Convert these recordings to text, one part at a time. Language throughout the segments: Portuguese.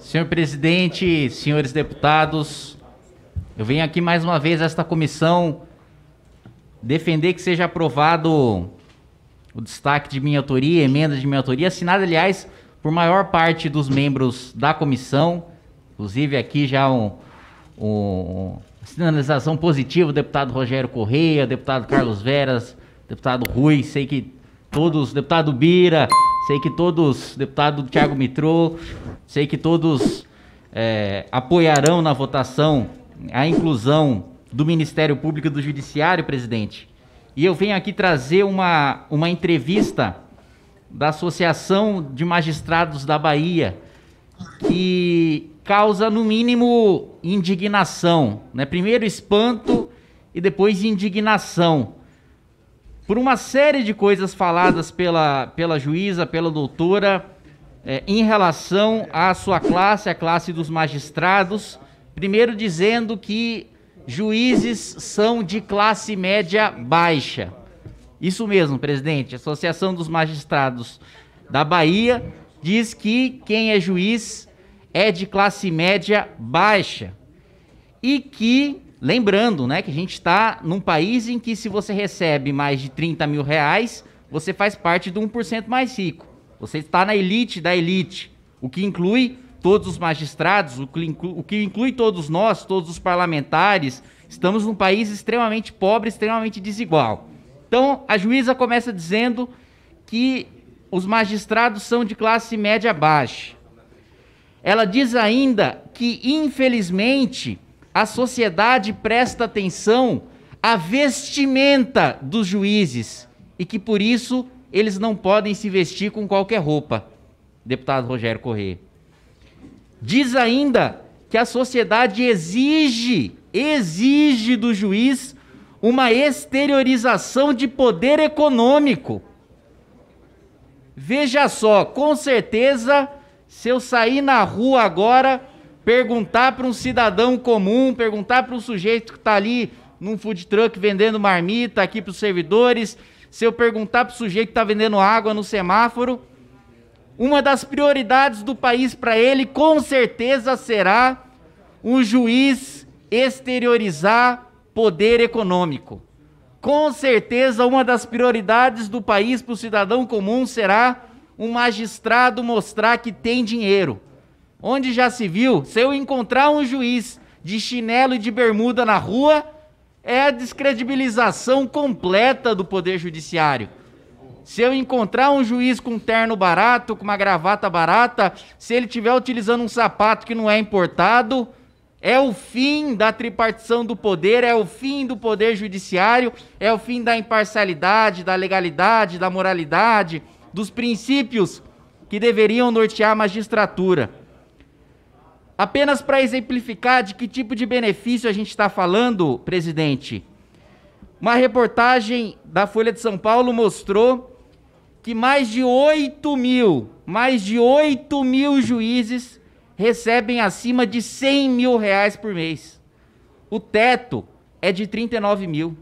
Senhor presidente, senhores deputados, eu venho aqui mais uma vez a esta comissão defender que seja aprovado o destaque de minha autoria, emenda de minha autoria, assinada, aliás, por maior parte dos membros da comissão, inclusive aqui já um, um sinalização positiva, deputado Rogério Correia, deputado Carlos Veras, deputado Rui, sei que todos, deputado Bira, sei que todos, deputado Tiago Mitrô, sei que todos é, apoiarão na votação a inclusão do Ministério Público e do Judiciário, presidente. E eu venho aqui trazer uma, uma entrevista da Associação de Magistrados da Bahia, que causa, no mínimo, indignação. Né? Primeiro espanto e depois indignação. Por uma série de coisas faladas pela, pela juíza, pela doutora, é, em relação à sua classe, a classe dos magistrados. Primeiro dizendo que juízes são de classe média baixa. Isso mesmo, presidente. A Associação dos Magistrados da Bahia diz que quem é juiz é de classe média baixa. E que, lembrando, né, que a gente está num país em que se você recebe mais de 30 mil reais, você faz parte do 1% mais rico. Você está na elite da elite, o que inclui todos os magistrados, o que, inclui, o que inclui todos nós, todos os parlamentares. Estamos num país extremamente pobre, extremamente desigual. Então, a juíza começa dizendo que os magistrados são de classe média baixa. Ela diz ainda que, infelizmente, a sociedade presta atenção à vestimenta dos juízes e que, por isso, eles não podem se vestir com qualquer roupa. Deputado Rogério Corrêa. Diz ainda que a sociedade exige, exige do juiz uma exteriorização de poder econômico. Veja só, com certeza, se eu sair na rua agora, perguntar para um cidadão comum, perguntar para um sujeito que está ali num food truck vendendo marmita aqui para os servidores, se eu perguntar para o sujeito que está vendendo água no semáforo, uma das prioridades do país para ele, com certeza, será o juiz exteriorizar poder econômico. Com certeza, uma das prioridades do país para o cidadão comum será um magistrado mostrar que tem dinheiro. Onde já se viu, se eu encontrar um juiz de chinelo e de bermuda na rua, é a descredibilização completa do poder judiciário. Se eu encontrar um juiz com terno barato, com uma gravata barata, se ele estiver utilizando um sapato que não é importado, é o fim da tripartição do poder, é o fim do poder judiciário, é o fim da imparcialidade, da legalidade, da moralidade, dos princípios que deveriam nortear a magistratura. Apenas para exemplificar de que tipo de benefício a gente está falando, presidente, uma reportagem da Folha de São Paulo mostrou que mais de 8 mil, mais de 8 mil juízes recebem acima de 100 mil reais por mês. O teto é de 39 mil.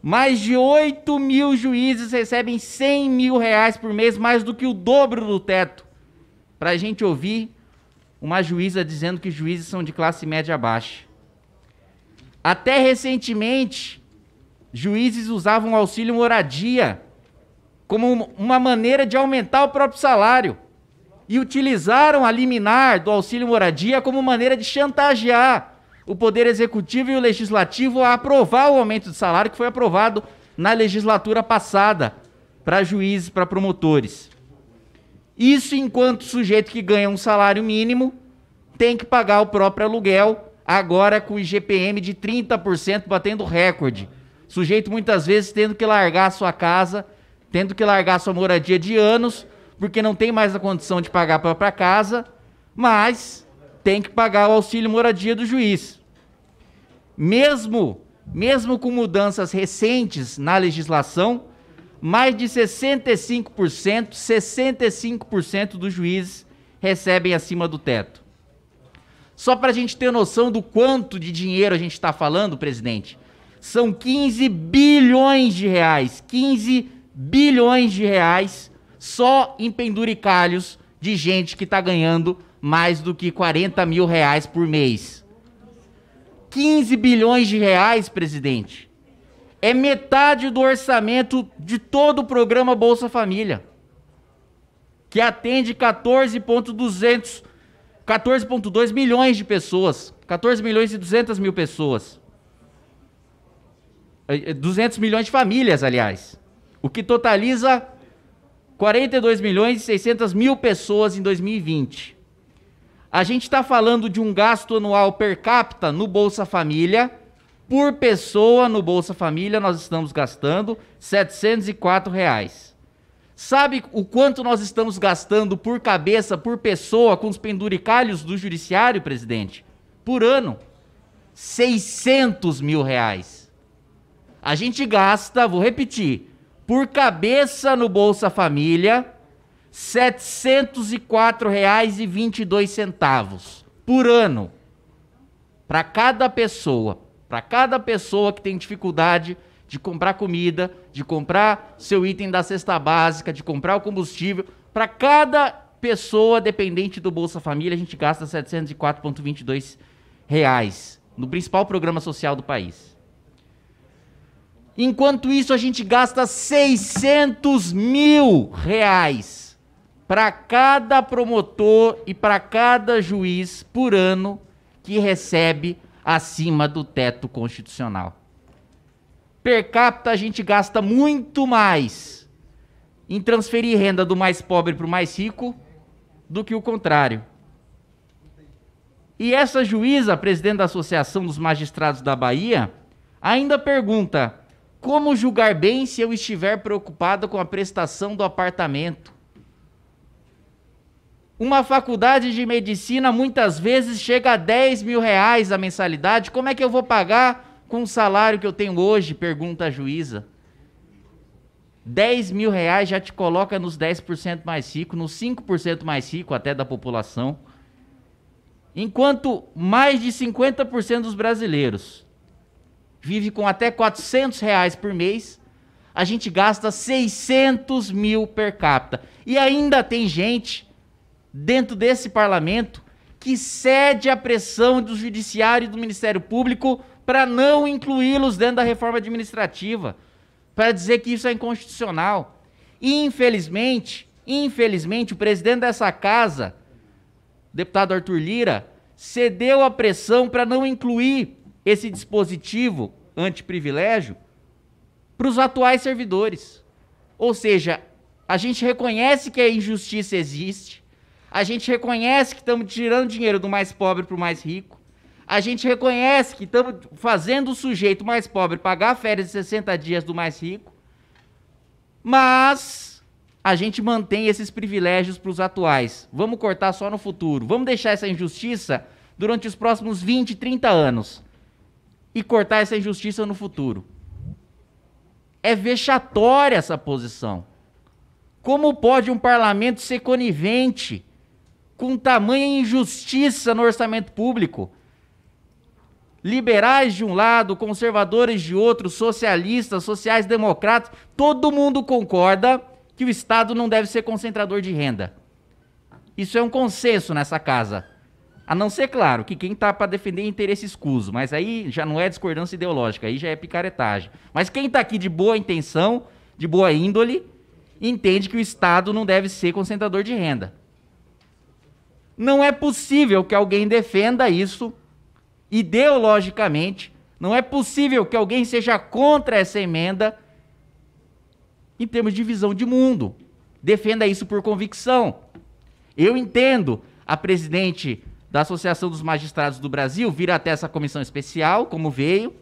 Mais de 8 mil juízes recebem 100 mil reais por mês, mais do que o dobro do teto. Para a gente ouvir uma juíza dizendo que juízes são de classe média baixa. Até recentemente, juízes usavam auxílio moradia como uma maneira de aumentar o próprio salário. E utilizaram a liminar do auxílio moradia como maneira de chantagear o Poder Executivo e o Legislativo a aprovar o aumento de salário que foi aprovado na legislatura passada para juízes, para promotores. Isso enquanto o sujeito que ganha um salário mínimo tem que pagar o próprio aluguel, agora com o IGPM de 30% batendo recorde. Sujeito muitas vezes tendo que largar a sua casa tendo que largar sua moradia de anos, porque não tem mais a condição de pagar a própria casa, mas tem que pagar o auxílio moradia do juiz. Mesmo, mesmo com mudanças recentes na legislação, mais de 65%, 65% dos juízes recebem acima do teto. Só para a gente ter noção do quanto de dinheiro a gente está falando, presidente, são 15 bilhões de reais, 15 bilhões de reais só em penduricalhos de gente que está ganhando mais do que 40 mil reais por mês. 15 bilhões de reais, presidente. É metade do orçamento de todo o programa Bolsa Família, que atende 14,200 14,2 milhões de pessoas. 14 milhões e 200 mil pessoas. 200 milhões de famílias, aliás. O que totaliza 42 milhões e 600 mil pessoas em 2020. A gente está falando de um gasto anual per capita no Bolsa Família. Por pessoa no Bolsa Família, nós estamos gastando 704 reais. Sabe o quanto nós estamos gastando por cabeça, por pessoa, com os penduricalhos do judiciário, presidente? Por ano. 600 mil reais. A gente gasta, vou repetir, por cabeça no Bolsa Família, R$ 704,22 por ano. Para cada pessoa. Para cada pessoa que tem dificuldade de comprar comida, de comprar seu item da cesta básica, de comprar o combustível. Para cada pessoa dependente do Bolsa Família, a gente gasta 704,22 reais no principal programa social do país. Enquanto isso, a gente gasta 600 mil reais para cada promotor e para cada juiz por ano que recebe acima do teto constitucional. Per capita, a gente gasta muito mais em transferir renda do mais pobre para o mais rico do que o contrário. E essa juíza, presidente da Associação dos Magistrados da Bahia, ainda pergunta como julgar bem se eu estiver preocupado com a prestação do apartamento? Uma faculdade de medicina muitas vezes chega a 10 mil reais a mensalidade. Como é que eu vou pagar com o salário que eu tenho hoje? Pergunta a juíza. 10 mil reais já te coloca nos 10% mais rico, nos 5% mais rico até da população. Enquanto mais de 50% dos brasileiros vive com até 400 reais por mês, a gente gasta 600 mil per capita. E ainda tem gente dentro desse parlamento que cede à pressão do judiciário e do Ministério Público para não incluí-los dentro da reforma administrativa, para dizer que isso é inconstitucional. E, infelizmente, infelizmente, o presidente dessa casa, deputado Arthur Lira, cedeu à pressão para não incluir esse dispositivo antiprivilégio para os atuais servidores. Ou seja, a gente reconhece que a injustiça existe, a gente reconhece que estamos tirando dinheiro do mais pobre para o mais rico, a gente reconhece que estamos fazendo o sujeito mais pobre pagar férias de 60 dias do mais rico, mas a gente mantém esses privilégios para os atuais. Vamos cortar só no futuro. Vamos deixar essa injustiça durante os próximos 20, 30 anos e cortar essa injustiça no futuro. É vexatória essa posição. Como pode um parlamento ser conivente com tamanha injustiça no orçamento público? Liberais de um lado, conservadores de outro, socialistas, sociais-democratas, todo mundo concorda que o Estado não deve ser concentrador de renda. Isso é um consenso nessa casa. A não ser, claro, que quem está para defender interesse escuso, mas aí já não é discordância ideológica, aí já é picaretagem. Mas quem está aqui de boa intenção, de boa índole, entende que o Estado não deve ser concentrador de renda. Não é possível que alguém defenda isso ideologicamente, não é possível que alguém seja contra essa emenda em termos de visão de mundo. Defenda isso por convicção. Eu entendo a presidente da Associação dos Magistrados do Brasil vir até essa comissão especial, como veio,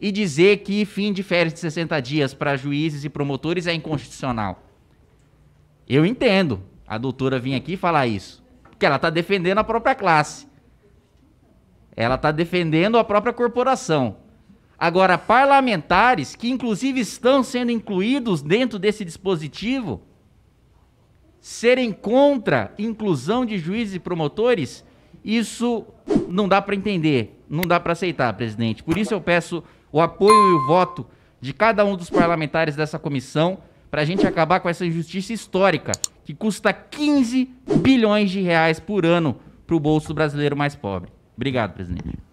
e dizer que fim de férias de 60 dias para juízes e promotores é inconstitucional. Eu entendo a doutora vir aqui falar isso, porque ela está defendendo a própria classe. Ela está defendendo a própria corporação. Agora, parlamentares que inclusive estão sendo incluídos dentro desse dispositivo, serem contra inclusão de juízes e promotores, isso não dá para entender, não dá para aceitar, presidente. Por isso eu peço o apoio e o voto de cada um dos parlamentares dessa comissão para a gente acabar com essa injustiça histórica que custa 15 bilhões de reais por ano para o bolso brasileiro mais pobre. Obrigado, presidente.